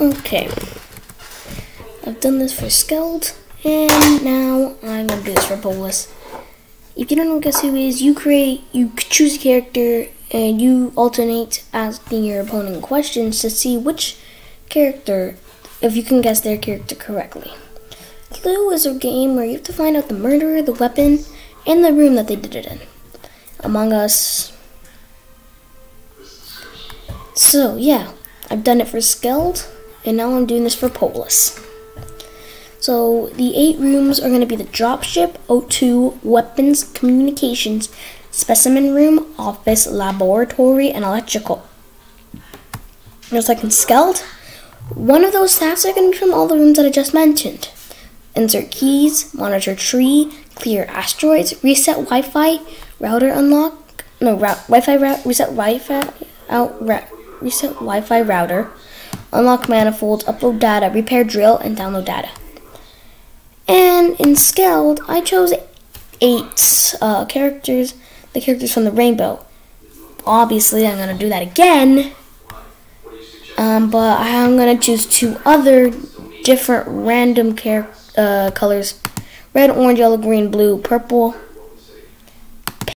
Okay. I've done this for Skeld, and now I'm gonna do this for Polus. If you don't know guess who is, you create, you choose a character, and you alternate asking your opponent questions to see which character, if you can guess their character correctly. Clue is a game where you have to find out the murderer, the weapon, and the room that they did it in. Among Us. So, yeah, I've done it for Skeld, and now I'm doing this for Polus. So, the eight rooms are going to be the dropship, O2, weapons, communications, specimen room, office, laboratory, and electrical. Just like in Skeld, one of those staffs are going to be from all the rooms that I just mentioned. Insert keys, monitor tree, clear asteroids, reset Wi-Fi, router unlock, no, route, Wi-Fi route, reset Wi-Fi out, ra- reset Wi-Fi router, unlock manifolds, upload data, repair drill, and download data. And in Skeld, I chose eight uh, characters, the characters from the rainbow. Obviously, I'm gonna do that again. Um, but I'm gonna choose two other different random uh, colors: red, orange, yellow, green, blue, purple,